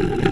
you